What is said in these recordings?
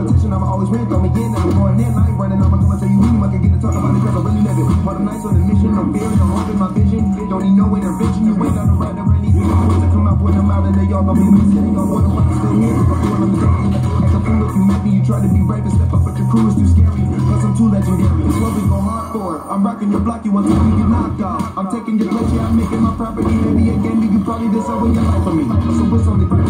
on me again, I'm going in, I ain't running, I'ma come and tell you when I can get to talk about it, cause I really live it. But I'm nice on the mission, I'm fearing, I'm hoping my vision. Don't need no intervention, you ain't got no right to run these boys to come out, put them out, and they all gonna be missing. Gonna wonder why I'm still here, cause I'm them dirty. Act a fool if you met me, you try to be brave and step up, but your crew is too scary. Cause I'm too legendary, it's what we go hard for. I'm rocking your block, you want to get knocked off. I'm taking your place, yeah, I'm making my property heavy again. You probably deserve your life for me. So it's only right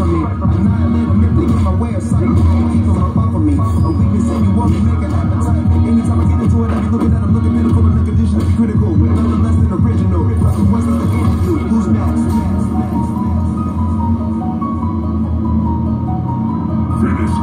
Venus